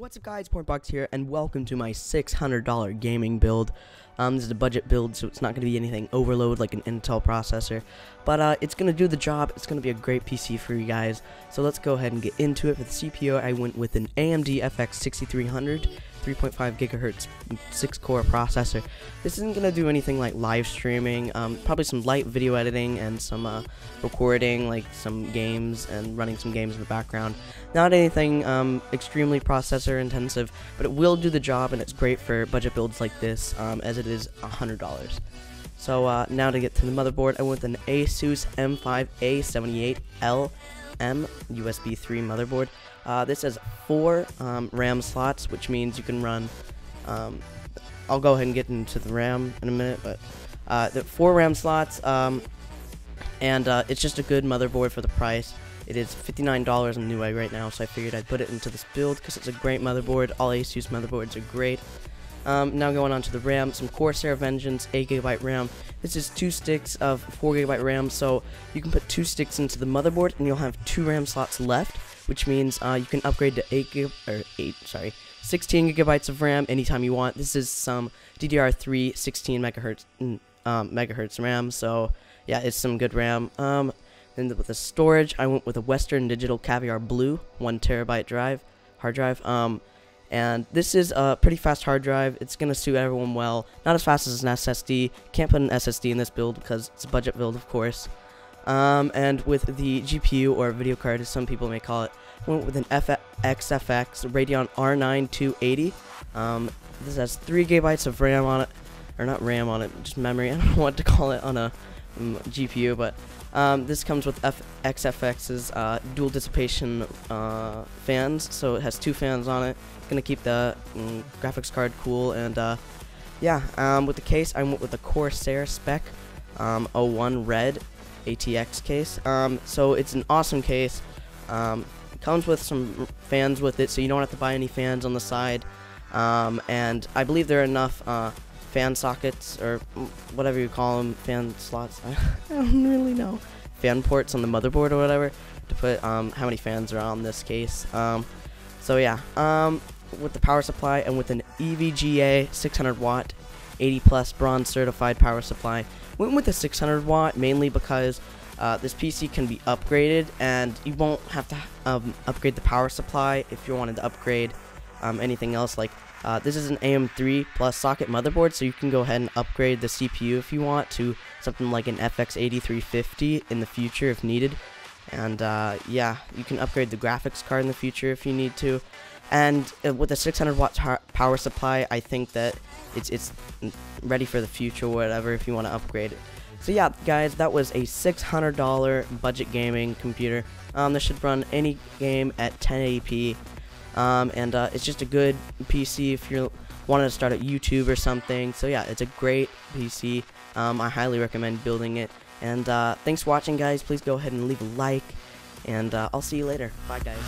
What's up guys, Pointbox here, and welcome to my $600 gaming build. Um, this is a budget build, so it's not going to be anything overload like an Intel processor, but uh, it's going to do the job, it's going to be a great PC for you guys. So let's go ahead and get into it. For the CPU, I went with an AMD FX 6300, 3.5 gigahertz 6 core processor. This isn't going to do anything like live streaming, um, probably some light video editing and some uh, recording like some games and running some games in the background. Not anything um, extremely processor intensive, but it will do the job and it's great for budget builds like this um, as it is $100. So uh, now to get to the motherboard, I went with an Asus M5A78L M USB 3 motherboard. Uh, this has four um, RAM slots, which means you can run. Um, I'll go ahead and get into the RAM in a minute, but uh, the four RAM slots, um, and uh, it's just a good motherboard for the price. It is $59 in Newegg right now, so I figured I'd put it into this build because it's a great motherboard. All Asus motherboards are great. Um, now going on to the RAM, some Corsair Vengeance 8GB RAM. This is two sticks of 4GB RAM, so you can put two sticks into the motherboard and you'll have two RAM slots left, which means uh, you can upgrade to 8 gig or 8, sorry, 16 gigabytes of RAM anytime you want. This is some DDR3 16 megahertz um, megahertz RAM, so yeah, it's some good RAM. Um, then with the storage, I went with a Western Digital Caviar Blue, one terabyte drive, hard drive. Um, and this is a pretty fast hard drive. It's going to suit everyone well. Not as fast as an SSD. Can't put an SSD in this build because it's a budget build, of course. Um, and with the GPU, or video card as some people may call it, went with an FXFX Radeon R9 280. Um, this has 3 gigabytes of RAM on it. Or not RAM on it, just memory. I don't know what to call it on a GPU, but um, this comes with F XFX's uh, dual dissipation uh, fans, so it has two fans on it. It's Gonna keep the mm, graphics card cool, and uh, yeah, um, with the case, I went with the Corsair Spec um, 01 Red ATX case. Um, so it's an awesome case. Um, comes with some fans with it, so you don't have to buy any fans on the side. Um, and I believe there are enough uh, fan sockets or whatever you call them, fan slots. I don't really know. Fan ports on the motherboard or whatever to put um, how many fans are on this case. Um, so yeah, um, with the power supply and with an EVGA 600 watt, 80 plus bronze certified power supply. Went with a 600 watt mainly because uh, this PC can be upgraded and you won't have to um, upgrade the power supply if you wanted to upgrade um, anything else like uh, this is an AM3 plus socket motherboard, so you can go ahead and upgrade the CPU if you want to something like an FX8350 in the future if needed. And uh, yeah, you can upgrade the graphics card in the future if you need to. And uh, with a 600 watt power supply, I think that it's it's ready for the future, whatever, if you want to upgrade it. So yeah, guys, that was a $600 budget gaming computer. Um, this should run any game at 1080p um, and uh, it's just a good PC if you're wanting to start at YouTube or something. So yeah, it's a great PC. Um, I highly recommend building it. And uh, thanks for watching, guys. Please go ahead and leave a like. And uh, I'll see you later. Bye, guys.